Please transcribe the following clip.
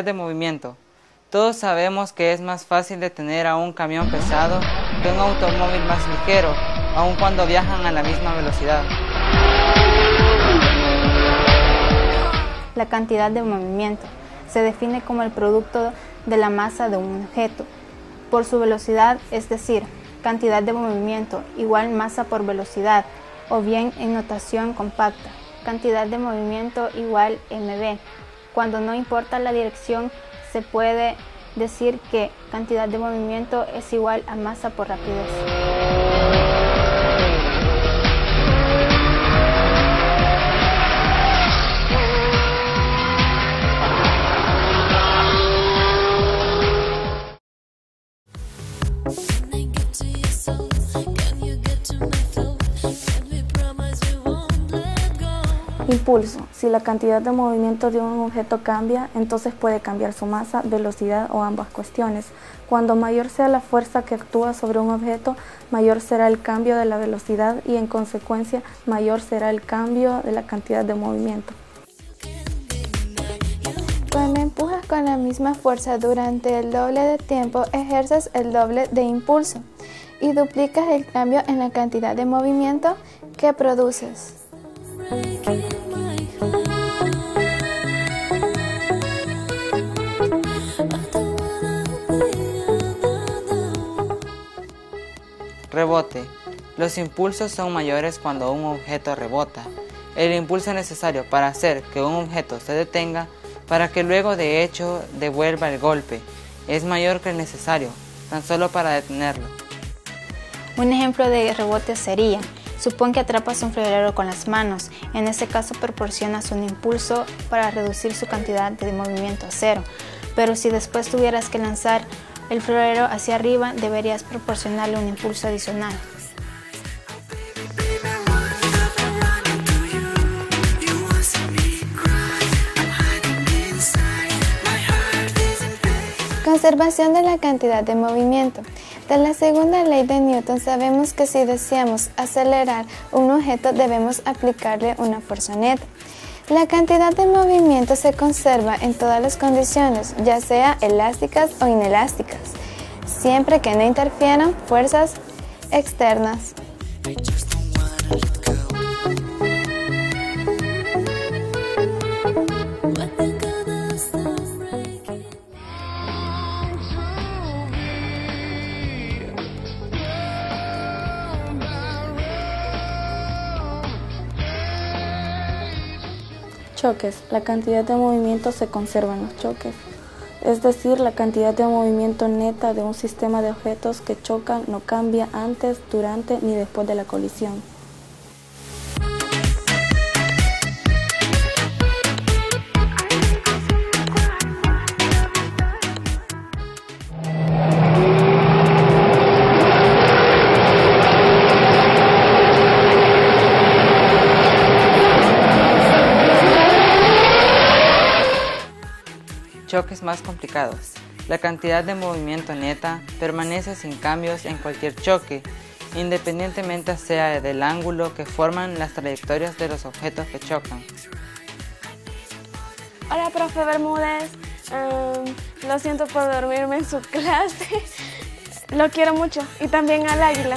de movimiento. Todos sabemos que es más fácil detener a un camión pesado que un automóvil más ligero, aun cuando viajan a la misma velocidad. La cantidad de movimiento se define como el producto de la masa de un objeto por su velocidad, es decir, cantidad de movimiento igual masa por velocidad, o bien en notación compacta, cantidad de movimiento igual mv. Cuando no importa la dirección, se puede decir que cantidad de movimiento es igual a masa por rapidez. Impulso. Si la cantidad de movimiento de un objeto cambia, entonces puede cambiar su masa, velocidad o ambas cuestiones. Cuando mayor sea la fuerza que actúa sobre un objeto, mayor será el cambio de la velocidad y en consecuencia mayor será el cambio de la cantidad de movimiento. Cuando empujas con la misma fuerza durante el doble de tiempo, ejerces el doble de impulso y duplicas el cambio en la cantidad de movimiento que produces. Los impulsos son mayores cuando un objeto rebota. El impulso necesario para hacer que un objeto se detenga para que luego de hecho devuelva el golpe es mayor que el necesario, tan solo para detenerlo. Un ejemplo de rebote sería, supón que atrapas un florero con las manos, en ese caso proporcionas un impulso para reducir su cantidad de movimiento a cero, pero si después tuvieras que lanzar el florero hacia arriba, deberías proporcionarle un impulso adicional. Conservación de la cantidad de movimiento. De la segunda ley de Newton sabemos que si deseamos acelerar un objeto debemos aplicarle una fuerza neta. La cantidad de movimiento se conserva en todas las condiciones, ya sea elásticas o inelásticas, siempre que no interfieran fuerzas externas. Choques. La cantidad de movimiento se conserva en los choques. Es decir, la cantidad de movimiento neta de un sistema de objetos que chocan no cambia antes, durante ni después de la colisión. Choques más complicados. La cantidad de movimiento neta permanece sin cambios en cualquier choque, independientemente sea del ángulo que forman las trayectorias de los objetos que chocan. Hola, profe Bermúdez. Em, lo siento por dormirme en su clase. Lo quiero mucho y también al águila.